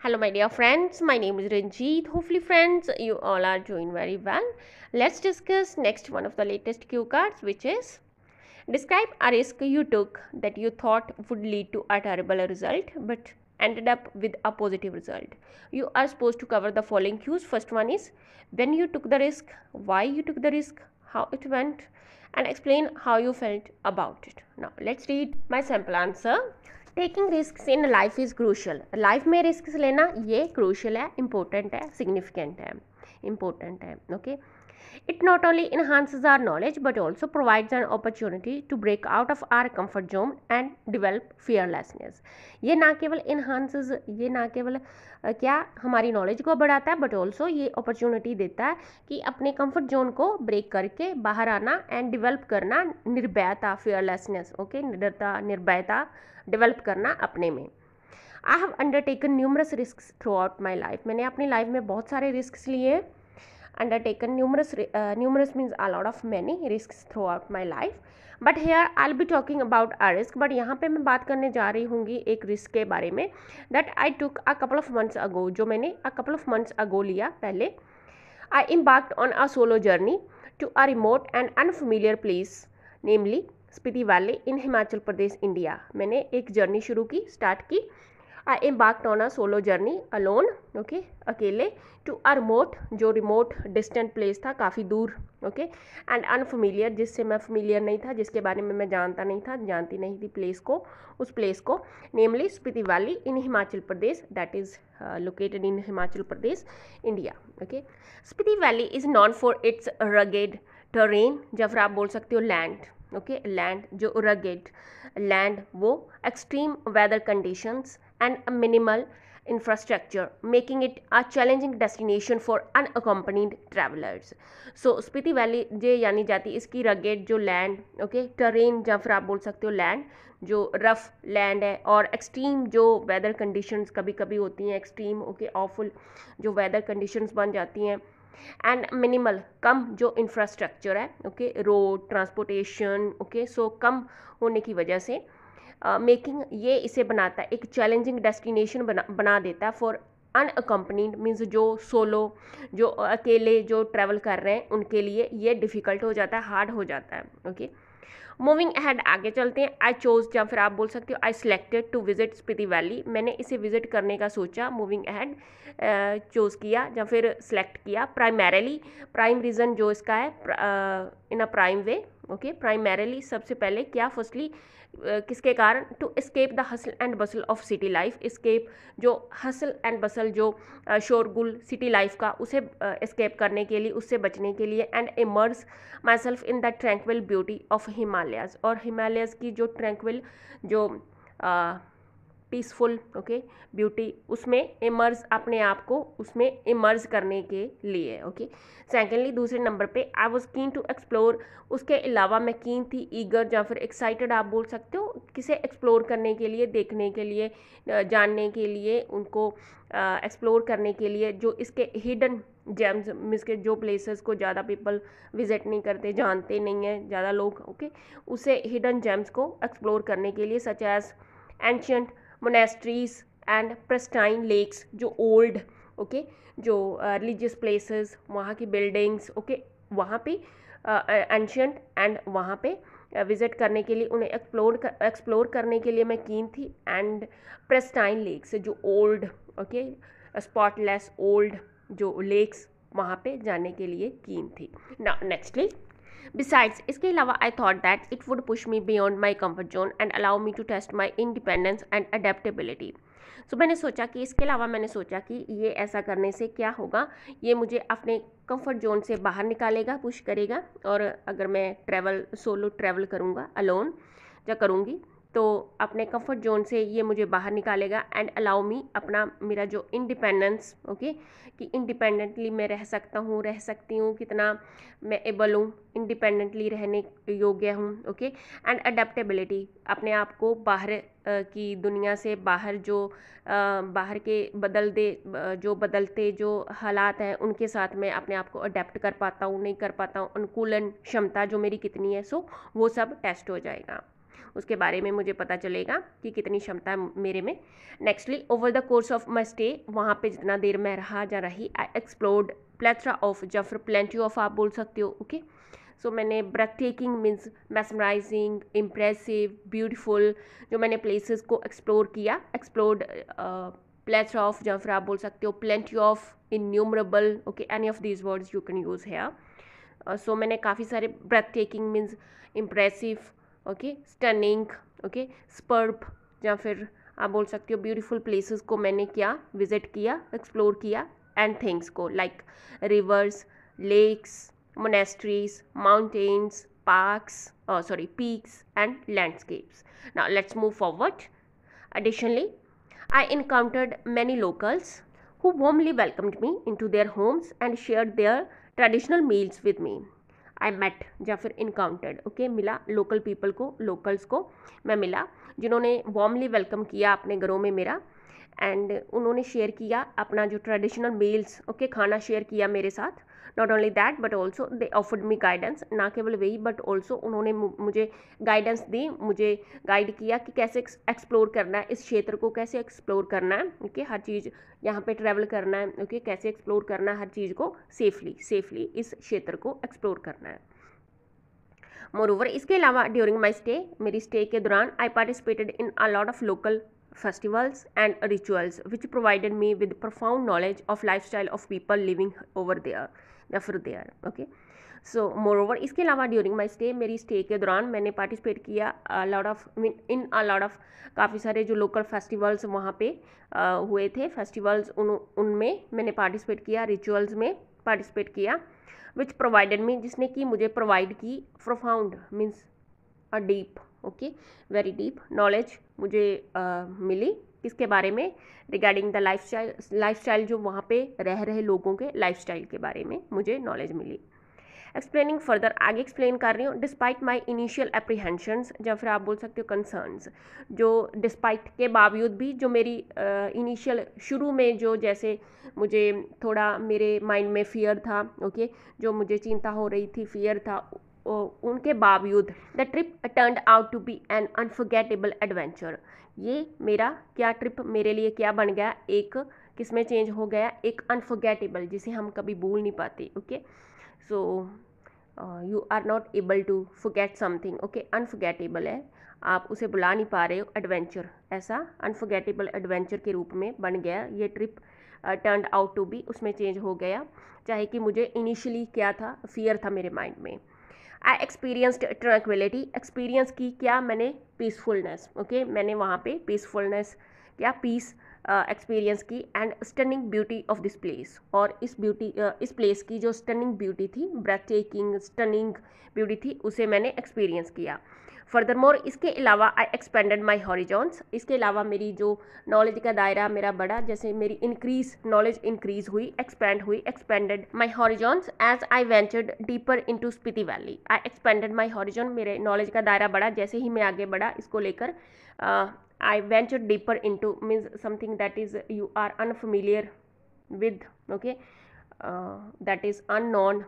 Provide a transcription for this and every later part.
Hello, my dear friends. My name is Ranjeet. Hopefully, friends, you all are doing very well. Let's discuss next one of the latest cue cards, which is describe a risk you took that you thought would lead to a terrible result, but ended up with a positive result. You are supposed to cover the following cues. First one is when you took the risk, why you took the risk, how it went, and explain how you felt about it. Now, let's read my sample answer. Taking risk in life is crucial life में risk लेना ये crucial है important है significant है important है okay it not only enhances our knowledge but also provides an opportunity to break out of our comfort zone and develop fearlessness ये ना केवल इन्हांसेज ये ना केवल क्या हमारी नॉलेज को बढ़ाता है बट ऑल्सो ये अपॉर्चुनिटी देता है कि अपने कंफर्ट जोन को ब्रेक करके बाहर आना एंड डिवेल्प करना, निर्भयता फियरलेसनेस ओके निडरता निर्भयता डेवलप करना अपने में। I have undertaken numerous risk throughout my life मैंने अपनी लाइफ में बहुत सारे रिस्क लिए। Undertaken numerous numerous means a lot of many risks throughout my life. But here I be talking about a risk but यहाँ पे मैं बात करने जा रही हूँ एक रिस्क के बारे में that I took a couple of months ago जो मैंने a couple of months ago लिया पहले। I embarked on a solo journey to a remote and unfamiliar place namely Spiti valley in Himachal Pradesh India मैंने एक journey शुरू की start की। I embarked on a solo journey alone okay अकेले to a remote जो remote distant place था काफ़ी दूर ओके एंड अनफमिलियर जिससे मैं फमिलियर नहीं था जिसके बारे में मैं जानता नहीं था जानती नहीं थी प्लेस को उस प्लेस को namely Spiti valley in Himachal Pradesh that is located in Himachal Pradesh India okay Spiti valley is known for its rugged terrain या फिर आप बोल सकते हो लैंड ओके लैंड जो रगेड लैंड वो extreme weather conditions and minimal infrastructure, making it a challenging destination for unaccompanied travelers. So Spiti valley जे यानी जाती इसकी रगेड जो लैंड ओके टरेन या फिर आप बोल सकते हो लैंड जो रफ लैंड है और एक्सट्रीम जो वेदर कंडीशंस कभी कभी होती हैं एक्सट्रीम ओके ऑफुल जो वेदर कंडीशंस बन जाती हैं एंड मिनिमल कम जो इंफ्रास्ट्रक्चर है okay road transportation okay so कम होने की वजह से मेकिंग ये इसे बनाता है, एक चैलेंजिंग डेस्टिनेशन बना बना देता है फॉर अनअकम्पनीड मीन्स जो सोलो जो अकेले जो ट्रैवल कर रहे हैं, उनके लिए ये डिफ़िकल्ट हो जाता है हार्ड हो जाता है ओके मूविंग अहेड आगे चलते हैं। आई चोज या फिर आप बोल सकते हो I selected to visit Spiti valley मैंने इसे विज़िट करने का सोचा मूविंग अहेड चूज़ किया, या फिर सेलेक्ट किया प्राइमरली प्राइम रीज़न जो इसका है in a prime way okay primarily सबसे पहले क्या फर्स्टली किसके कारण? To escape the hustle and bustle of city life escape जो हसल एंड बसल जो शोरगुल सिटी लाइफ का, उसे स्केप करने के लिए, उससे बचने के लिए and immerse myself in the tranquil beauty of Himalayas और हिमालयाज की जो ट्रैंक्विल जो पीसफुल ओके ब्यूटी उसमें इमर्ज अपने आप को उसमें इमर्ज करने के लिए ओके सेकेंडली दूसरे नंबर पे I was keen to explore उसके अलावा मैं कीन थी ईगर या फिर एक्साइटेड आप बोल सकते हो, किसे एक्सप्लोर करने के लिए, देखने के लिए जानने के लिए, उनको एक्सप्लोर करने के लिए, जो इसके हिडन जेम्स मीन्स के जो प्लेसेस को ज़्यादा पीपल विज़िट नहीं करते, जानते नहीं हैं, ज़्यादा लोग ओके okay? उसे हिडन जेम्स को एक्सप्लोर करने के लिए such as ancient monasteries and pristine lakes जो ओल्ड ओके जो रिलीजियस प्लेसेस वहाँ की बिल्डिंग्स ओके वहाँ पे एंशंट एंड वहाँ पे विज़िट करने के लिए उन्हें एक्सप्लोर कर, एक्सप्लोर करने के लिए मैं कीन थी एंड प्रेस्टाइन लेक्स जो ओल्ड ओके स्पॉटलेस ओल्ड जो लेक्स वहाँ पे जाने के लिए कीन थी। ना नेक्स्टली बिसाइड्स इसके अलावा I thought that it would push me beyond my comfort zone and allow me to test my independence and adaptability so मैंने सोचा कि इसके अलावा मैंने सोचा कि ये ऐसा करने से क्या होगा? ये मुझे अपने कंफर्ट जोन से बाहर निकालेगा पुश करेगा और अगर मैं ट्रैवल सोलो ट्रैवल करूँगा अलोन या करूँगी तो अपने कंफर्ट जोन से ये मुझे बाहर निकालेगा एंड अलाउ मी अपना मेरा जो इंडिपेंडेंस ओके कि इंडिपेंडेंटली मैं रह सकता हूँ, रह सकती हूँ, कितना मैं एबल हूँ इंडिपेंडेंटली रहने योग्य हूँ ओके एंड अडेप्टेबिलिटी अपने आप को बाहर की दुनिया से बाहर जो बाहर के बदलते जो बदलते जो हालात हैं, उनके साथ मैं अपने आप को अडेप्ट कर पाता हूँ, नहीं कर पाता हूँ, अनुकूलन क्षमता जो मेरी कितनी है सो वो सब टेस्ट हो जाएगा। उसके बारे में मुझे पता चलेगा कि कितनी क्षमता मेरे में। Nextly over the course of my stay वहाँ पे जितना देर मैं रहा जा रही आई एक्सप्लोर्ड प्लेथरा ऑफ़ ज़फ़र प्लेंटी ऑफ़ आप बोल सकते हो ओके सो मैंने breathtaking means mesmerising impressive beautiful जो मैंने प्लेसेस को एक्सप्लोर किया एक्सप्लोर्ड प्लेथरा ऑफ़ ज़फ़र आप बोल सकते हो plenty of innumerable okay any of these words you can use है सो मैंने काफ़ी सारे breathtaking means impressive okay? Stunning okay? स्पर्प या फिर आप बोल सकते हो ब्यूटीफुल प्लेसेस को मैंने किया विज़िट किया एक्सप्लोर किया एंड थिंग्स को like rivers lakes monasteries mountains parks sorry peaks and landscapes now let's move forward additionally I encountered many locals who warmly welcomed me into their homes and share their traditional meals with me I met या फिर encountered okay मिला local people को locals को, मैं मिला, जिन्होंने warmly welcome किया अपने घरों में मेरा। एंड उन्होंने शेयर किया अपना जो ट्रेडिशनल मील्स ओके खाना शेयर किया मेरे साथ। Not only that but also they offered me guidance ना केवल वही बट ऑल्सो उन्होंने मुझे गाइडेंस दी, मुझे गाइड किया कि कैसे एक्सप्लोर करना है, इस क्षेत्र को कैसे एक्सप्लोर करना है ओके हर चीज़ यहाँ पे ट्रैवल करना है ओके कैसे एक्सप्लोर करना है हर चीज़ को सेफली सेफली इस क्षेत्र को एक्सप्लोर करना है। मोर ओवर इसके अलावा ड्यूरिंग माई स्टे मेरी स्टे के दौरान I participated in a lot of local festivals and rituals which provided me with profound knowledge of lifestyle of people living over there फिर there okay so more over इसके अलावा during my stay मेरी stay के दौरान मैंने participate किया lot of mean in a lot of काफ़ी सारे जो लोकल फेस्टिवल्स वहाँ पे uh, हुए थे। फेस्टिवल्स उन उनमें मैंने पार्टिसिपेट किया रिचुअल्स में पार्टिसिपेट किया विच प्रोवाइडेड मी जिसने कि मुझे प्रोवाइड की profound means a deep okay very deep knowledge मुझे uh, मिली किसके बारे में regarding the life style life style जो वहाँ पे रह रहे लोगों के लाइफ स्टाइल के बारे में मुझे नॉलेज मिली। एक्सप्लेनिंग फर्दर आगे एक्सप्लेन कर रही हूँ डिस्पाइट माई इनिशियल अप्रीहेंशंस या फिर आप बोल सकते हो कंसर्न्स जो डिस्पाइट के बावजूद भी जो मेरी इनिशियल uh, शुरू में जो जैसे मुझे थोड़ा मेरे माइंड में फियर था ओके okay, जो मुझे चिंता हो रही थी फियर था उनके बावजूद the trip turn out to be an unforgettable adventure ये मेरा क्या ट्रिप मेरे लिए क्या बन गया? एक किसमें चेंज हो गया? एक अनफर्गेटेबल जिसे हम कभी भूल नहीं पाते okay so you are not able to forget something okay unforgettable है। आप उसे बुला नहीं पा रहे हो। एडवेंचर ऐसा अनफर्गेटेबल एडवेंचर के रूप में बन गया। ये trip turn out to be उसमें चेंज हो गया। चाहे कि मुझे इनिशियली क्या था फियर था मेरे माइंड में। आई एक्सपीरियंसड ट्रैंक्विलिटी एक्सपीरियंस की क्या मैंने पीसफुलनेस ओके okay? मैंने वहाँ पे पीसफुलनेस क्या पीस एक्सपीरियंस की and stunning beauty of this place और इस ब्यूटी uh, इस प्लेस की जो स्टनिंग ब्यूटी थी ब्रेथ टेकिंग स्टनिंग ब्यूटी थी उसे मैंने एक्सपीरियंस किया। फर्दर मोर इसके अलावा आई एक्सपेंडेड माई हॉरिजॉन्स इसके अलावा मेरी जो नॉलेज का दायरा मेरा बड़ा जैसे मेरी इंक्रीज नॉलेज इंक्रीज हुई एक्सपेंड हुई expanded my horizons as I ventured deeper into Spiti valley I expanded my horizon मेरे नॉलेज का दायरा बढ़ा, जैसे ही मैं आगे बढ़ा, इसको लेकर I venture deeper into means something that is you are unfamiliar with okay that is unknown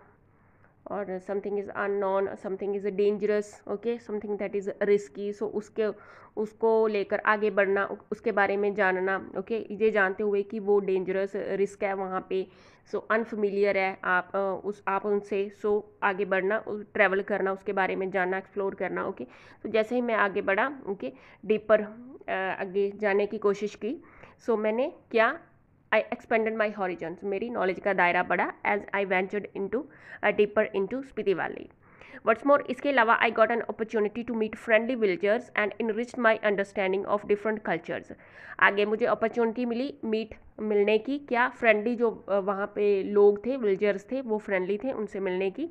और something is unknown something is a dangerous okay something that is risky so उसके उसको लेकर आगे बढ़ना उसके बारे में जानना ओके okay? ये जानते हुए कि वो डेंजरस रिस्क है वहाँ पे सो so, अनफेमिलियर है आप उस आप उनसे सो so, आगे बढ़ना ट्रैवल करना उसके बारे में जानना एक्सप्लोर करना ओके okay? तो so, जैसे ही मैं आगे बढ़ा ओके okay? डीपर आगे जाने की कोशिश की सो so, मैंने क्या आई एक्सपेंडेड माई हॉरिजन्स मेरी नॉलेज का दायरा बढ़ा as I ventured into deeper into Spiti valley what's more इसके अलावा I got an opportunity to meet friendly villagers and in enrich my understanding of different cultures आगे मुझे opportunity मिली meet मिलने की। क्या फ्रेंडली जो वहाँ पे लोग थे विलेजर्स थे, वो फ्रेंडली थे उनसे मिलने की।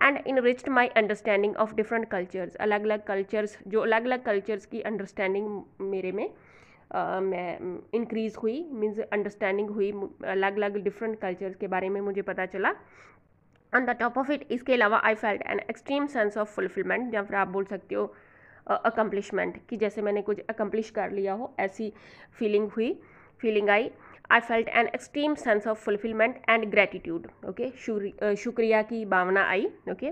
And in enriched my understanding of different cultures अलग अलग कल्चर्स जो अलग अलग कल्चर्स की अंडरस्टैंडिंग मेरे में मैं इंक्रीज़ हुई मीन्स अंडरस्टैंडिंग हुई अलग अलग डिफरेंट कल्चर्स के बारे में मुझे पता चला। On the top of it इसके अलावा I felt an extreme sense of fulfilment या फिर आप बोल सकते हो अकम्पलिशमेंट कि जैसे मैंने कुछ अकम्पलिश कर लिया हो, ऐसी फीलिंग हुई feeling I. I felt an extreme sense of fulfilment and gratitude okay शुक्रिया की भावना आई okay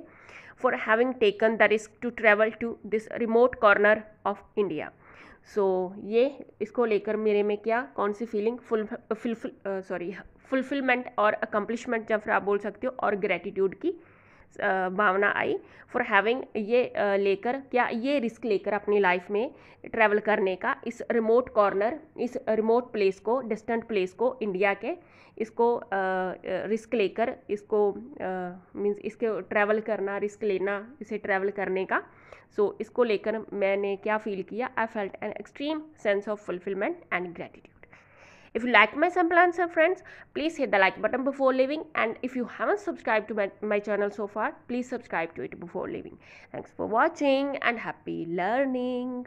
for having taken the risk to travel to this remote corner of India so so, ये इसको लेकर मेरे में क्या कौन सी फीलिंग फुल सॉरी फुलफिलमेंट और अकम्पलिशमेंट जब फिर आप बोल सकते हो और ग्रेटिट्यूड की। भावना आई फॉर हैविंग ये लेकर क्या ये रिस्क लेकर अपनी लाइफ में ट्रैवल करने का इस रिमोट कॉर्नर इस रिमोट प्लेस को डिस्टेंट प्लेस को इंडिया के इसको रिस्क लेकर इसको मीन्स इसके ट्रैवल करना रिस्क लेना इसे ट्रैवल करने का। सो so, इसको लेकर मैंने क्या फील किया? I felt an extreme sense of fulfilment and gratitude If you like my sample answer friends, please hit the like button before leaving and if you haven't subscribed to my, my channel so far, please subscribe to it before leaving. Thanks for watching and happy learning.